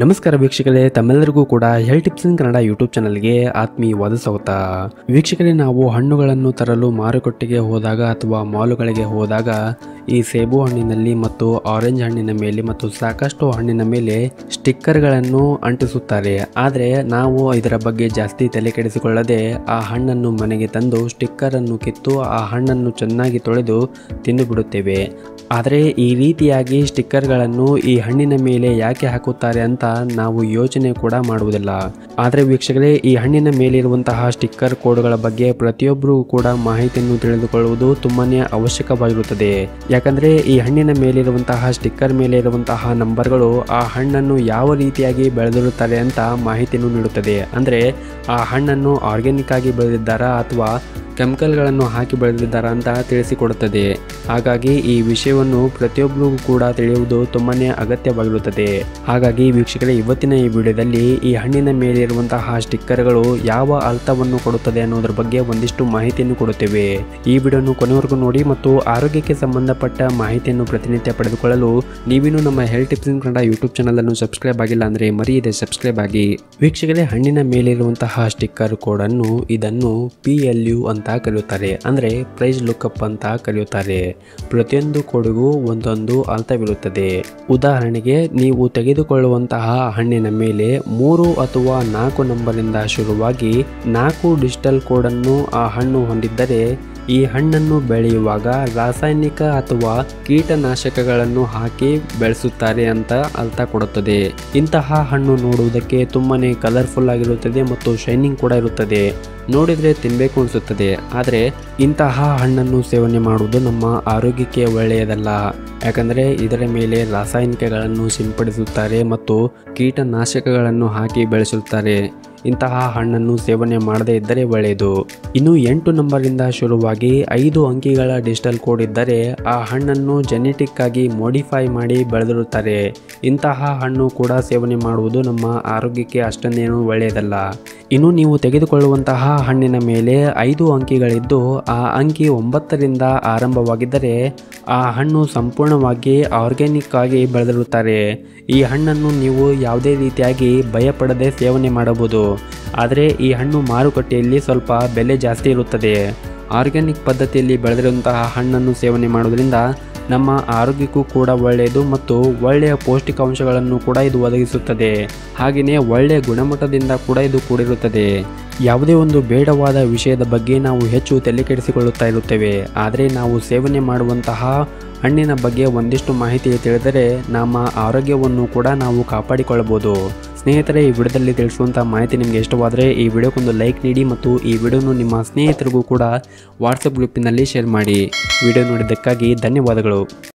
ನಮಸ್ಕಾರ ವೀಕ್ಷಕರೇ, ತಮ್ಮೆಲ್ಲರಿಗೂ ಕೂಡ health tips in Kannada YouTube ಚಾನಲ್ಗೆ ಆತ್ಮೀಯವಾದ ಸ್ವಾಗತ. ವೀಕ್ಷಕರೇ, ನಾವು ಹಣ್ಣುಗಳನ್ನು ತರಲು ಮಾರುಕಟ್ಟೆಗೆ ಹೋದಾಗ ಅಥವಾ ಮಾಲುಗಳಿಗೆ ಹೋದಾಗ ಈ ಸೇಬು ಹಣ್ಣಿನಲ್ಲಿ ಮತ್ತು ಆರೆಂಜ್ ಹಣ್ಣಿನ ಮೇಲೆ ಮತ್ತು ಸಾಕಷ್ಟು ಹಣ್ಣಿನ ಮೇಲೆ ಸ್ಟಿಕ್ಕರ್ಗಳನ್ನು ಅಂಟಿಸುತ್ತಾರೆ. ಆದರೆ ನಾವು ಇದರ ಬಗ್ಗೆ ಜಾಸ್ತಿ ತಲೆ ಕೆಡಿಸಿಕೊಳ್ಳದೆ ಆ ಹಣ್ಣನ್ನು ಮನೆಗೆ ತಂದು ಸ್ಟಿಕ್ಕರನ್ನು ಕಿತ್ತು ಆ ಹಣ್ಣನ್ನು ಚೆನ್ನಾಗಿ ತೊಳೆದು ತಿಂದುಬಿಡುತ್ತೇವೆ. ಆದರೆ ಈ ರೀತಿಯಾಗಿ ಸ್ಟಿಕ್ಕರ್ಗಳನ್ನು ಈ ಹಣ್ಣಿನ ಮೇಲೆ ಯಾಕೆ ಹಾಕುತ್ತಾರೆ ಅಂತ ನಾವು ಯೋಚನೆ ಕೂಡ ಮಾಡುವುದಿಲ್ಲ. ಆದರೆ ವೀಕ್ಷಕರೇ, ಈ ಹಣ್ಣಿನ ಮೇಲಿರುವಂತಹ ಸ್ಟಿಕ್ಕರ್ ಕೋಡ್ಗಳ ಬಗ್ಗೆ ಪ್ರತಿಯೊಬ್ಬರೂ ಕೂಡ ಮಾಹಿತಿಯನ್ನು ತಿಳಿದುಕೊಳ್ಳುವುದು ತುಂಬಾನೇ ಅವಶ್ಯಕವಾಗಿರುತ್ತದೆ. ಯಾಕಂದ್ರೆ, ಈ ಹಣ್ಣಿನ ಮೇಲಿರುವಂತಹ ಸ್ಟಿಕ್ಕರ್ ಮೇಲೆ ಇರುವಂತಹ ನಂಬರ್ಗಳು ಆ ಹಣ್ಣನ್ನು ಯಾವ ರೀತಿಯಾಗಿ ಬೆಳೆದಿರುತ್ತಾರೆ ಅಂತ ಮಾಹಿತಿಯನ್ನು ನೀಡುತ್ತದೆ. ಅಂದ್ರೆ, ಆ ಹಣ್ಣನ್ನು ಆರ್ಗ್ಯಾನಿಕ್ ಆಗಿ ಬೆಳೆದಿದ್ದಾರಾ ಅಥವಾ ಕೆಮಿಕಲ್ಗಳನ್ನು ಹಾಕಿ ಬೆಳೆದಿದ್ದಾರಾ ಅಂತ ತಿಳಿಸಿಕೊಡುತ್ತದೆ. ಹಾಗಾಗಿ ಈ ವಿಷಯವನ್ನು ಪ್ರತಿಯೊಬ್ಬರಿಗೂ ಕೂಡ ತಿಳಿಯುವುದು ತುಂಬಾನೇ ಅಗತ್ಯವಾಗಿರುತ್ತದೆ. ಹಾಗಾಗಿ ವೀಕ್ಷಕರೇ, ಇವತ್ತಿನ ಈ ವಿಡಿಯೋದಲ್ಲಿ ಈ ಹಣ್ಣಿನ ಮೇಲಿರುವಂತಹ ಸ್ಟಿಕ್ಕರ್ಗಳು ಯಾವ ಅರ್ಥವನ್ನು ಕೊಡುತ್ತದೆ ಅನ್ನೋದ್ರ ಬಗ್ಗೆ ಒಂದಿಷ್ಟು ಮಾಹಿತಿಯನ್ನು ಕೊಡುತ್ತೇವೆ. ಈ ವಿಡಿಯೋನು ಕೊನೆವರೆಗೂ ನೋಡಿ ಮತ್ತು ಆರೋಗ್ಯಕ್ಕೆ ಸಂಬಂಧಪಟ್ಟ ಮಾಹಿತಿಯನ್ನು ಪ್ರತಿನಿತ್ಯ ಪಡೆದುಕೊಳ್ಳಲು ನೀವಿನ್ನೂ ನಮ್ಮ health tips in Kannada YouTube channel ಅನ್ನು ಸಬ್ಸ್ಕ್ರೈಬ್ ಆಗಿಲ್ಲ ಅಂದ್ರೆ ಮರೆಯದೆ ಸಬ್ಸ್ಕ್ರೈಬ್ ಆಗಿ. ವೀಕ್ಷಕರೇ, ಹಣ್ಣಿನ ಮೇಲಿರುವಂತಹ ಸ್ಟಿಕ್ಕರ್ ಕೋಡ್ ಅನ್ನು ಇದನ್ನು ಪಿ ಎಲ್ ಯು ಅಂತ ಕರೆಯುತ್ತಾರೆ. ಅಂದ್ರೆ ಪ್ರೈಸ್ ಲುಕ್ಅಪ್ ಅಂತ ಕರೆಯುತ್ತಾರೆ. ಪ್ರತಿಯೊಂದು ಕೋಡಿಗೂ ಒಂದೊಂದು ಅರ್ಥವಿರುತ್ತದೆ. ಉದಾಹರಣೆಗೆ, ನೀವು ತೆಗೆದುಕೊಳ್ಳುವಂತಹ ಹಣ್ಣಿನ ಮೇಲೆ ಮೂರು ಅಥವಾ ನಾಲ್ಕು ನಂಬರಿಂದ ಶುರುವಾಗಿ ನಾಲ್ಕು ಡಿಜಿಟಲ್ ಕೋಡನ್ನು ಆ ಹಣ್ಣು ಹೊಂದಿದ್ದರೆ ಈ ಹಣ್ಣನ್ನು ಬೆಳೆಯುವಾಗ ರಾಸಾಯನಿಕ ಅಥವಾ ಕೀಟನಾಶಕಗಳನ್ನು ಹಾಕಿ ಬೆಳೆಸುತ್ತಾರೆ ಅಂತ ಅರ್ಥ ಕೊಡುತ್ತದೆ. ಇಂತಹ ಹಣ್ಣು ನೋಡುವುದಕ್ಕೆ ತುಂಬಾನೇ ಕಲರ್ಫುಲ್ ಆಗಿರುತ್ತದೆ ಮತ್ತು ಶೈನಿಂಗ್ ಕೂಡ ಇರುತ್ತದೆ. ನೋಡಿದರೆ ತಿನ್ನಬೇಕು ಅನಿಸುತ್ತದೆ. ಆದರೆ ಇಂತಹ ಹಣ್ಣನ್ನು ಸೇವನೆ ಮಾಡುವುದು ನಮ್ಮ ಆರೋಗ್ಯಕ್ಕೆ ಒಳ್ಳೆಯದಲ್ಲ. ಯಾಕಂದರೆ ಇದರ ಮೇಲೆ ರಾಸಾಯನಿಕಗಳನ್ನು ಸಿಂಪಡಿಸುತ್ತಾರೆ ಮತ್ತು ಕೀಟನಾಶಕಗಳನ್ನು ಹಾಕಿ ಬೆಳೆಸುತ್ತಾರೆ. ಇಂತಹ ಹಣ್ಣನ್ನು ಸೇವನೆ ಮಾಡದೇ ಇದ್ದರೆ ಒಳ್ಳೆಯದು. ಇನ್ನು ಎಂಟು ನಂಬರಿಂದ ಶುರುವಾಗಿ ಐದು ಅಂಕಿಗಳ ಡಿಜಿಟಲ್ ಕೋಡ್ ಇದ್ದರೆ ಆ ಹಣ್ಣನ್ನು ಜೆನೆಟಿಕ್ ಆಗಿ ಮೋಡಿಫೈ ಮಾಡಿ ಬೆಳೆದಿರುತ್ತಾರೆ. ಇಂತಹ ಹಣ್ಣು ಕೂಡ ಸೇವನೆ ಮಾಡುವುದು ನಮ್ಮ ಆರೋಗ್ಯಕ್ಕೆ ಅಷ್ಟೊಂದೇನು ಒಳ್ಳೆಯದಲ್ಲ. ಇನ್ನು ನೀವು ತೆಗೆದುಕೊಳ್ಳುವಂತಹ ಹಣ್ಣಿನ ಮೇಲೆ ಐದು ಅಂಕಿಗಳಿದ್ದು, ಆ ಅಂಕಿ ಒಂಬತ್ತರಿಂದ ಆರಂಭವಾಗಿದ್ದರೆ ಆ ಹಣ್ಣು ಸಂಪೂರ್ಣವಾಗಿ ಆರ್ಗ್ಯಾನಿಕ್ ಆಗಿ ಬೆಳೆದಿರುತ್ತಾರೆ. ಈ ಹಣ್ಣನ್ನು ನೀವು ಯಾವುದೇ ರೀತಿಯಾಗಿ ಭಯಪಡದೆ ಸೇವನೆ ಮಾಡಬಹುದು. ಆದರೆ ಈ ಹಣ್ಣು ಮಾರುಕಟ್ಟೆಯಲ್ಲಿ ಸ್ವಲ್ಪ ಬೆಲೆ ಜಾಸ್ತಿ ಇರುತ್ತದೆ. ಆರ್ಗ್ಯಾನಿಕ್ ಪದ್ಧತಿಯಲ್ಲಿ ಬೆಳೆದಿರುವಂತಹ ಹಣ್ಣನ್ನು ಸೇವನೆ ಮಾಡೋದ್ರಿಂದ ನಮ್ಮ ಆರೋಗ್ಯಕ್ಕೂ ಕೂಡ ಒಳ್ಳೆಯದು ಮತ್ತು ಒಳ್ಳೆಯ ಪೌಷ್ಟಿಕಾಂಶಗಳನ್ನು ಕೂಡ ಇದು ಒದಗಿಸುತ್ತದೆ. ಹಾಗೆಯೇ ಒಳ್ಳೆಯ ಗುಣಮಟ್ಟದಿಂದ ಕೂಡ ಇದು ಕೂಡಿರುತ್ತದೆ. ಯಾವುದೇ ಒಂದು ಬೇಡವಾದ ವಿಷಯದ ಬಗ್ಗೆ ನಾವು ಹೆಚ್ಚು ತಲೆ ಕೆಡಿಸಿಕೊಳ್ಳುತ್ತಾ ಇರುತ್ತೇವೆ. ಆದರೆ ನಾವು ಸೇವನೆ ಮಾಡುವಂತಹ ಹಣ್ಣಿನ ಬಗ್ಗೆ ಒಂದಿಷ್ಟು ಮಾಹಿತಿ ತಿಳಿದರೆ ನಮ್ಮ ಆರೋಗ್ಯವನ್ನು ಕೂಡ ನಾವು ಕಾಪಾಡಿಕೊಳ್ಳಬಹುದು. ಸ್ನೇಹಿತರೆ, ಈ ವಿಡಿಯೋದಲ್ಲಿ ತಿಳಿಸುವಂಥ ಮಾಹಿತಿ ನಿಮಗೆ ಇಷ್ಟವಾದರೆ ಈ ವಿಡಿಯೋಕ್ಕೊಂದು ಲೈಕ್ ನೀಡಿ ಮತ್ತು ಈ ವಿಡಿಯೋನು ನಿಮ್ಮ ಸ್ನೇಹಿತರಿಗೂ ಕೂಡ ವಾಟ್ಸಪ್ ಗ್ರೂಪಿನಲ್ಲಿ ಶೇರ್ ಮಾಡಿ. ವಿಡಿಯೋ ನೋಡಿದ್ದಕ್ಕಾಗಿ ಧನ್ಯವಾದಗಳು.